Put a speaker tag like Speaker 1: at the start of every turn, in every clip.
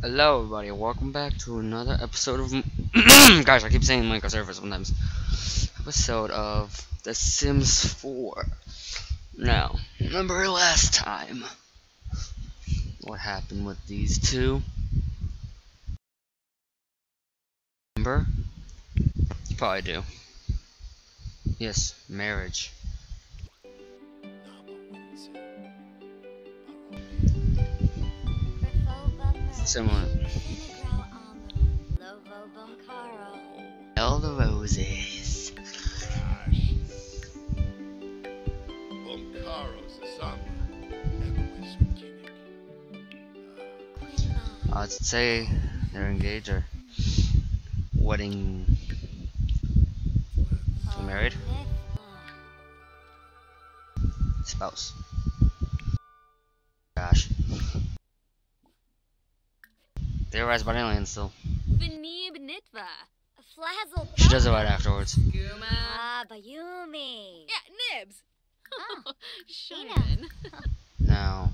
Speaker 1: Hello everybody, welcome back to another episode of Gosh, I keep saying Minecraft server sometimes. Episode of The Sims 4. Now, remember last time? What happened with these two? Remember? You probably do. Yes, marriage. Similar. All the roses. I'd say they're engaged or wedding married spouse. Theorized by aliens still.
Speaker 2: Venib Nitva.
Speaker 3: Flazzle.
Speaker 1: She does it right afterwards.
Speaker 2: Guma.
Speaker 3: Ah, Bayumi.
Speaker 2: Yeah, Nibs.
Speaker 3: Ah,
Speaker 2: Shannon.
Speaker 1: Now,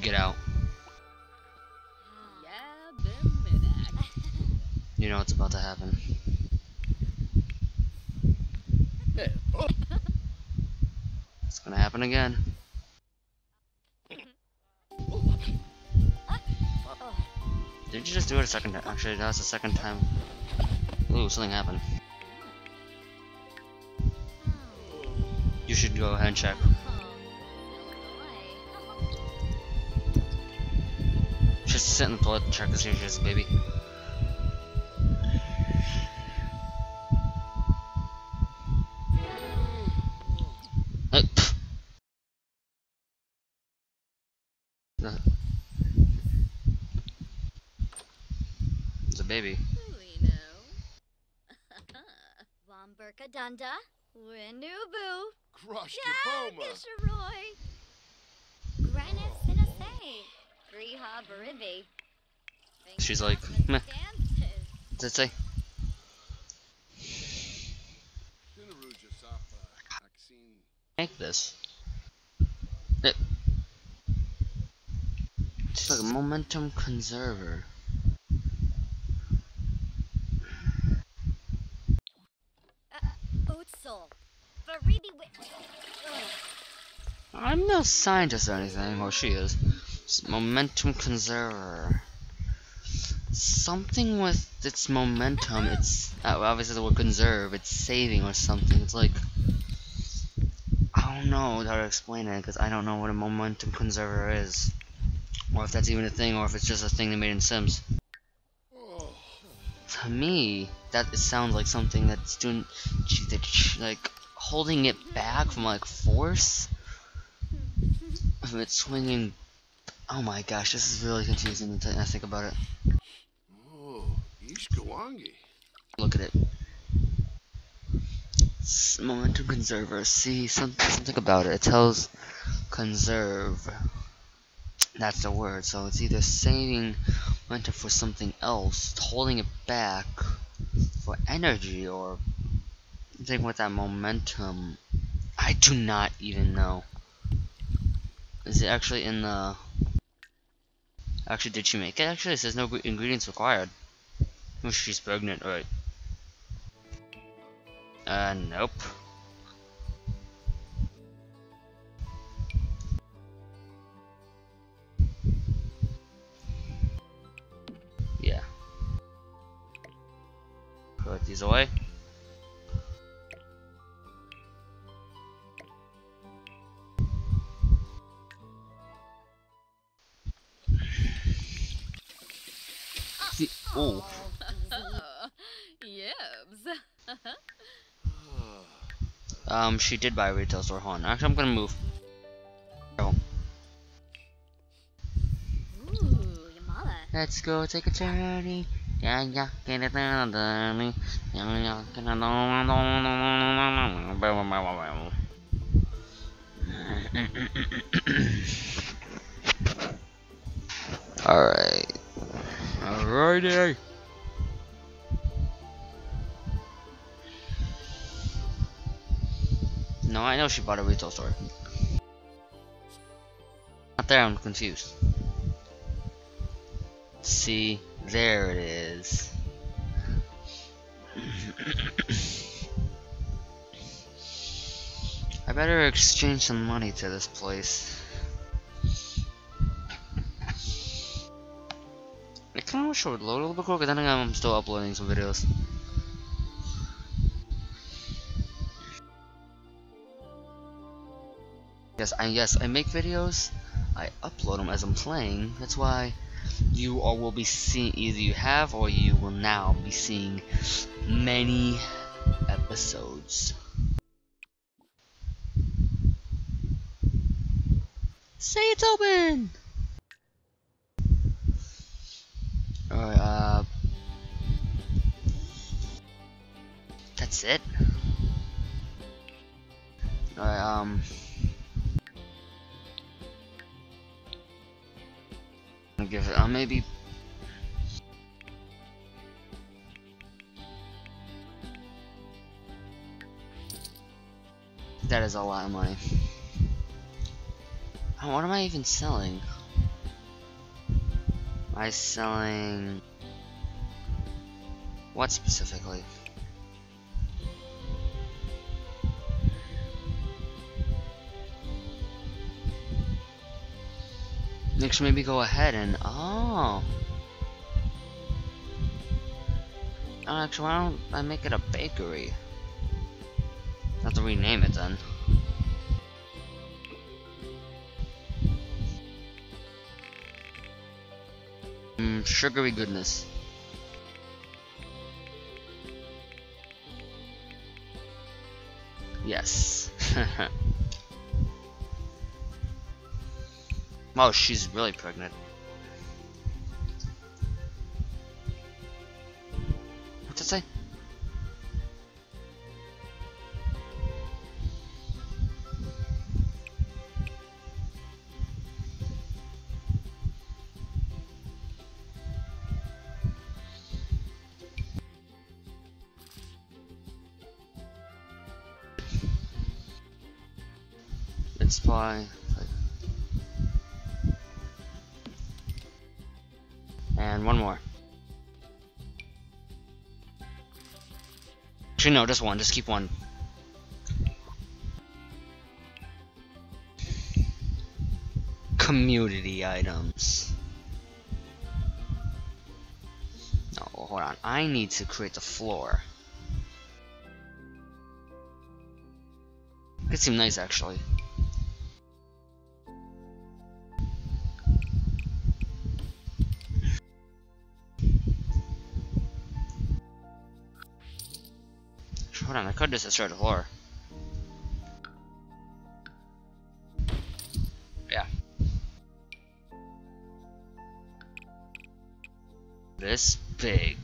Speaker 1: get out.
Speaker 2: Yeah, Bimidak.
Speaker 1: You know what's about to happen. It's gonna happen again. Did you just do it a second time? Actually, that's the second time. Ooh, something happened. You should go ahead and check. Just sit in the toilet and check she's a baby. Baby.
Speaker 2: We know.
Speaker 3: Wamburka Dunda. Winubu.
Speaker 4: Crush
Speaker 3: Yeah,
Speaker 4: Diploma.
Speaker 3: Gisharoy. Granite oh. Sinase. Griha Baribi.
Speaker 1: She's like, meh. What's it say?
Speaker 4: Dinaruja Sapa. Vaccine.
Speaker 1: Make this. It. It's like a momentum conserver. I'm no scientist or anything, well she is. It's momentum conserver. Something with its momentum, it's uh, obviously the word conserve, it's saving or something. It's like I don't know how to explain it because I don't know what a momentum conserver is, or if that's even a thing, or if it's just a thing they made in Sims. To me, that sounds like something that's doing, like holding it back from like force. It's swinging, oh my gosh, this is really confusing. when I think about it.
Speaker 4: oh, Ishkawangi.
Speaker 1: Look at it. Momentum conserver. See something, something about it. It tells conserve. That's the word. So it's either saving momentum for something else, holding it back for energy, or thing with that momentum. I do not even know. Is it actually in the? Actually, did she make it? Actually, it says no ingredients required. Oh, she's pregnant, right? Uh, nope. Yeah. Put these away. See, oh,
Speaker 2: Yibs.
Speaker 1: um, she did buy a retail store. Hold on. Actually, I'm gonna move. Oh.
Speaker 3: Yamala.
Speaker 1: Let's go take a journey. Yeah, yeah, get it down. Yeah, yeah, get it down. Alright. Alrighty. No, I know she bought a retail store. Not there, I'm confused. See, there it is. I better exchange some money to this place. I would load a little bit quicker, then again, I'm still uploading some videos. Yes, I yes, I make videos. I upload them as I'm playing. That's why you all will be seeing either you have or you will now be seeing many episodes. Say it's open. That's it? Alright, um I'll give it uh, maybe That is a lot of money. Oh, what am I even selling? Am I selling what specifically? Next, maybe go ahead and oh. Oh, actually, why don't I make it a bakery? Have to rename it then. Mm, sugary goodness. Yes. oh, she's really pregnant. What's it say? Let's. Actually, no, just one. Just keep one. Community items. No, hold on. I need to create the floor. It seemed nice, actually. Hold on, I could just destroy the floor. Yeah. This big.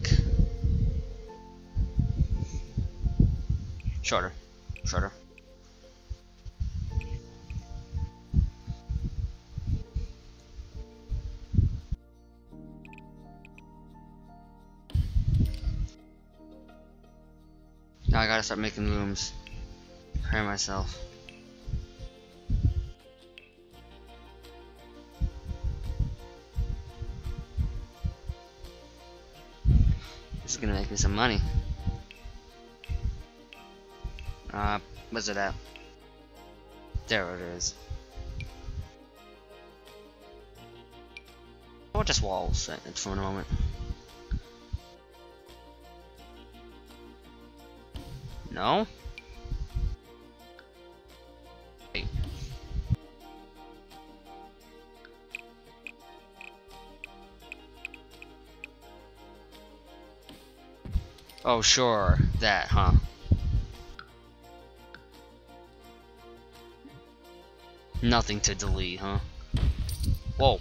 Speaker 1: Shorter. Shorter. Now I gotta start making looms. Prepare myself. This is gonna make me some money. Uh, where's it at? There it is. Or just walls for a moment. No? Oh, sure. That, huh? Nothing to delete, huh? Whoa.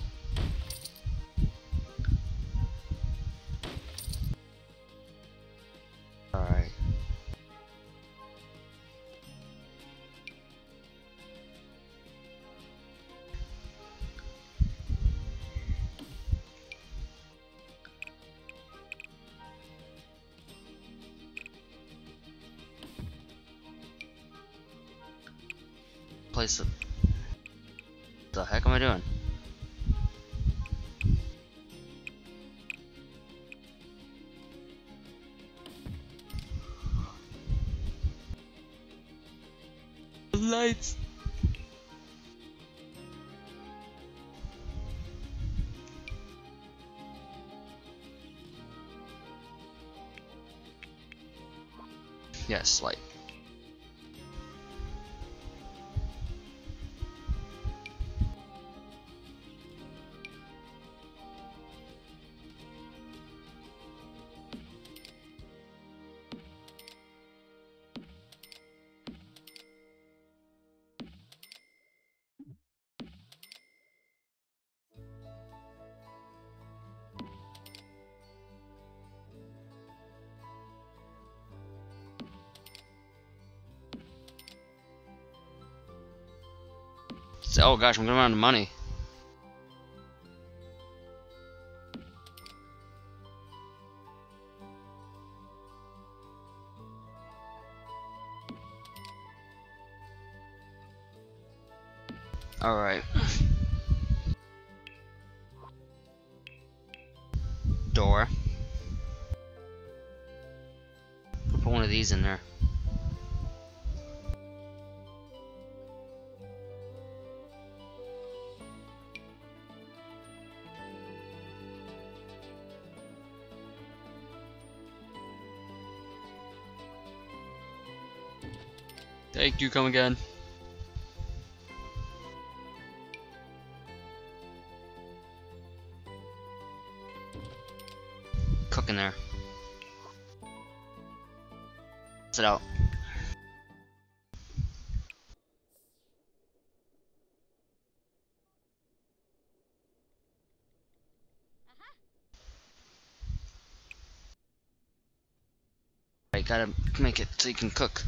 Speaker 1: the heck am I doing? Lights! Yes, light. So- Oh gosh, I'm gonna run out of money. Alright. Door. Put one of these in there. Thank you, come again. Cooking there. Sit out. I gotta make it so you can cook.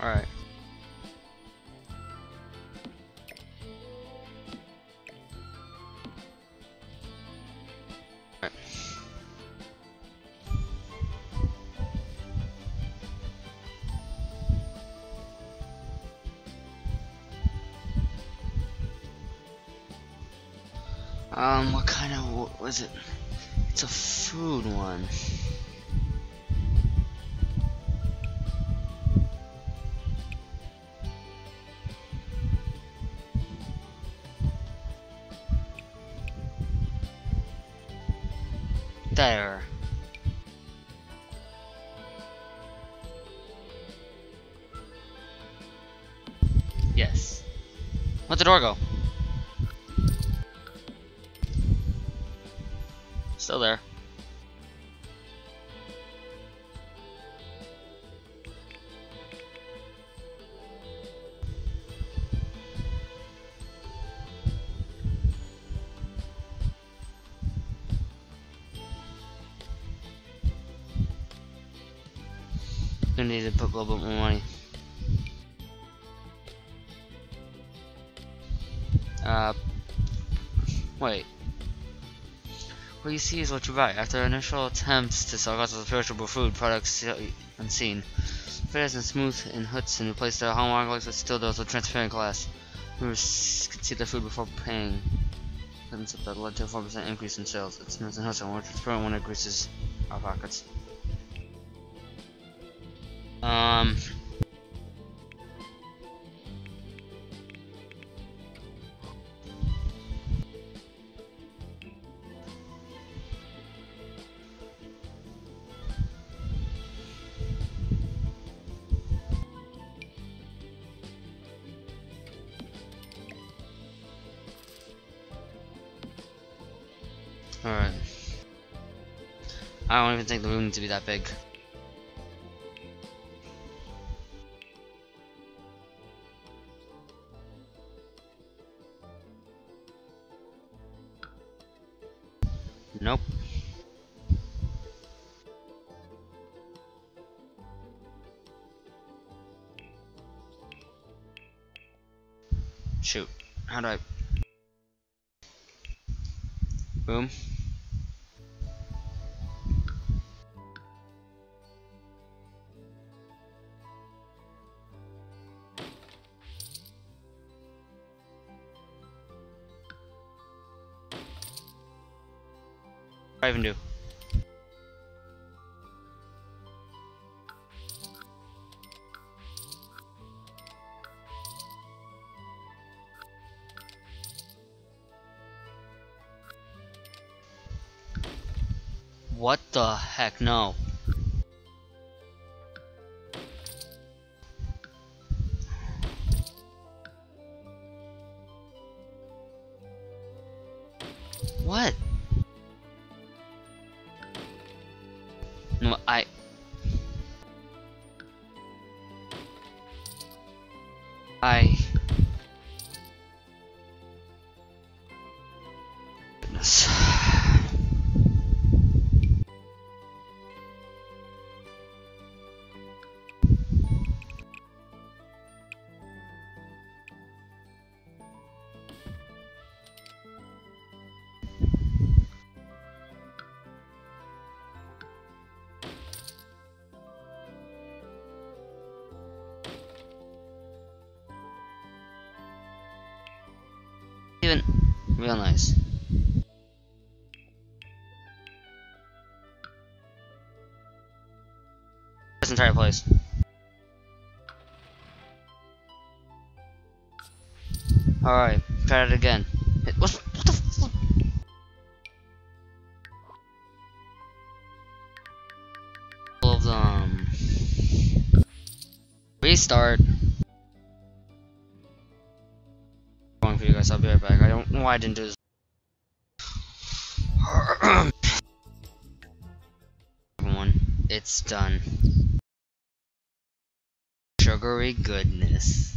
Speaker 1: Alright. Alright. Um, what kind of, what was it? It's a food one. Yes. Let the door go. Still there. Gonna need to put a little bit more money. Wait. What you see is what you buy. After initial attempts to sell lots of perishable food products unseen, Fairs and smooth in hoods and replace the hallmark with still those with transparent glass. Viewers could see the food before paying. That led to a 4% increase in sales. It's smooth and hoods and more when it increases our pockets. Um. Alright. I don't even think the room needs to be that big. Nope. Shoot. How do I... I even do? What the heck? No. I. real nice. This entire place. Alright, try it again. It, what's, what the? All of them. Restart. For you guys, I'll be right back. I don't know why I didn't do this. Everyone, it's done. Sugary goodness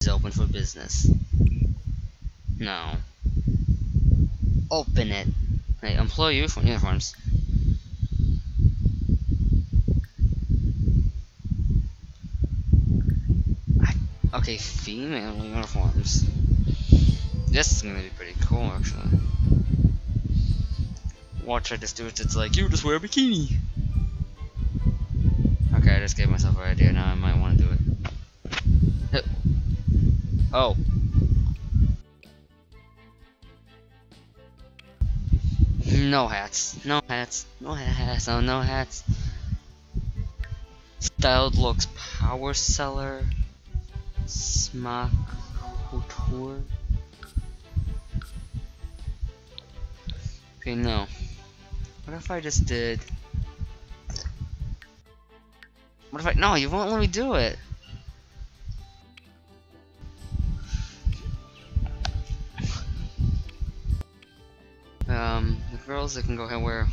Speaker 1: is open for business. No. Open it. Hey, employ uniform uniforms. Okay, female uniforms. This is gonna be pretty cool, actually. Watch I just do. It's like you just wear a bikini. Okay, I just gave myself an idea. Now I might want to do it. Oh. oh. No hats. No hats. No hats. Oh, no hats. Styled looks power seller. Smock couture. Okay, no. What if I just did? What if I? No, you won't let me do it. Um, the girls that can go ahead wear.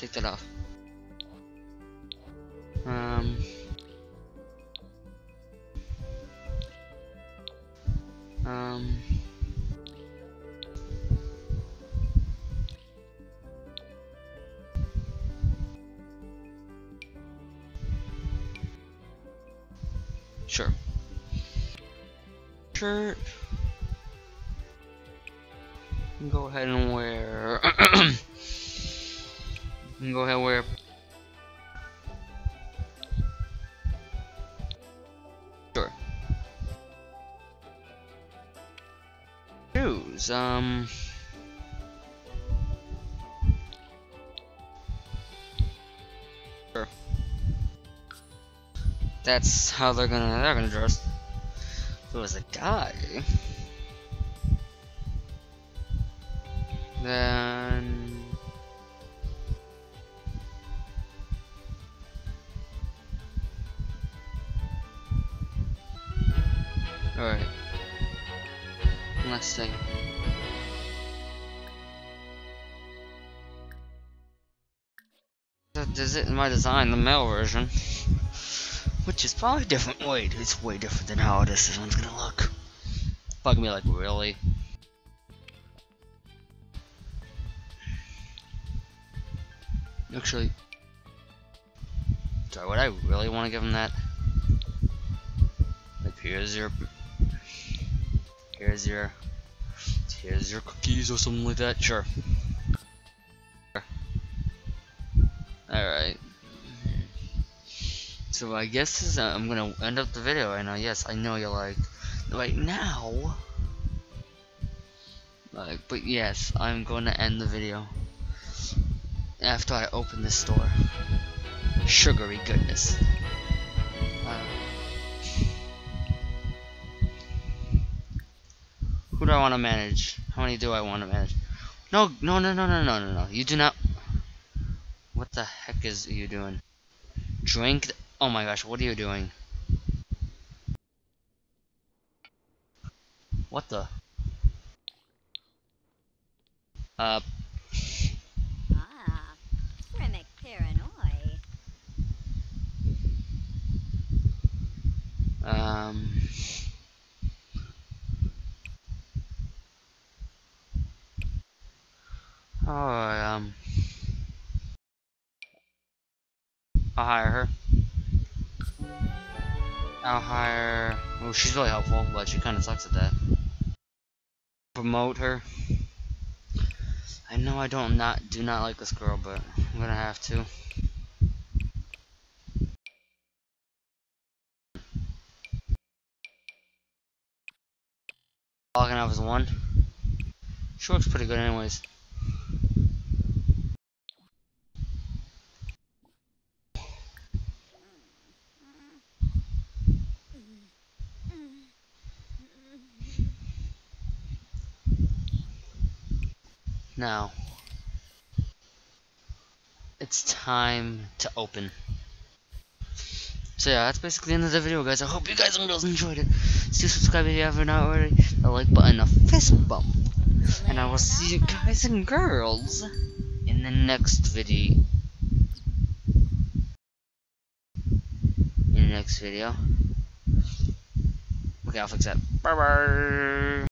Speaker 1: Take that off. Um. Um. Sure. Shirt. Go ahead and wear. go ahead and wear. Shoes. Um. That's how they're gonna they're gonna dress. If it was a guy, then all right. Let's see. Is it in my design, the male version. Which is probably a different. Wait, it's way different than how this one's gonna look. Fuck me like really. Actually, sorry, would I really want to give him that? Like, here's your, here's your, here's your cookies or something like that. Sure. So I guess is, uh, I'm gonna end up the video right now. Yes, I know you're like, right now. Like, but yes, I'm going to end the video after I open this door. Sugary goodness. Uh, who do I want to manage? How many do I want to manage? No, no, no, no, no, no, no, no. You do not. What the heck is you doing? Drink. Oh my gosh, what are you doing? What the? Uh,
Speaker 3: Ah, Remick Paranoi.
Speaker 1: Um. She's really helpful, but she kind of sucks at that. Promote her. I know I don't not do not like this girl, but I'm gonna have to. Logging off as one. She looks pretty good anyways. Now, it's time to open. So yeah, that's basically the end of the video, guys. I hope you guys and girls enjoyed it. Still subscribe if you haven't already. A like button, a fist bump. And I will see you guys and girls in the next video. In the next video. Okay, I'll fix that. Bye bye.